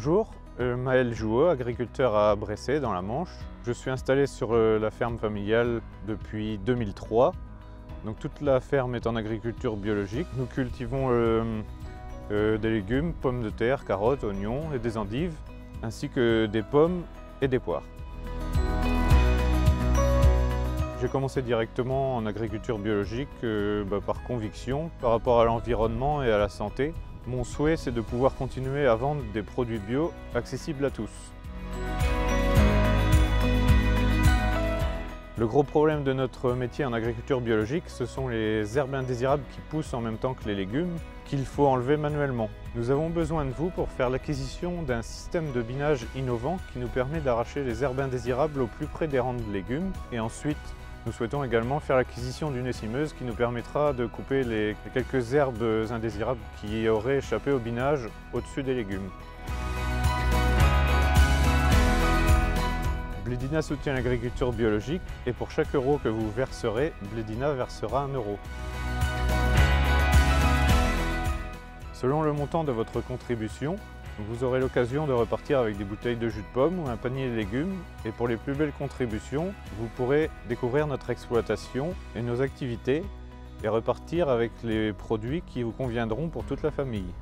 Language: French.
Bonjour, euh, Maël Jouot, agriculteur à Bressé dans la Manche. Je suis installé sur euh, la ferme familiale depuis 2003. Donc toute la ferme est en agriculture biologique. Nous cultivons euh, des légumes, pommes de terre, carottes, oignons et des endives, ainsi que des pommes et des poires. J'ai commencé directement en agriculture biologique bah, par conviction par rapport à l'environnement et à la santé. Mon souhait, c'est de pouvoir continuer à vendre des produits bio accessibles à tous. Le gros problème de notre métier en agriculture biologique, ce sont les herbes indésirables qui poussent en même temps que les légumes, qu'il faut enlever manuellement. Nous avons besoin de vous pour faire l'acquisition d'un système de binage innovant qui nous permet d'arracher les herbes indésirables au plus près des rangs de légumes et ensuite nous souhaitons également faire l'acquisition d'une essimeuse qui nous permettra de couper les quelques herbes indésirables qui auraient échappé au binage au-dessus des légumes. Bledina soutient l'agriculture biologique et pour chaque euro que vous verserez, Bledina versera un euro. Selon le montant de votre contribution, vous aurez l'occasion de repartir avec des bouteilles de jus de pomme ou un panier de légumes. Et pour les plus belles contributions, vous pourrez découvrir notre exploitation et nos activités et repartir avec les produits qui vous conviendront pour toute la famille.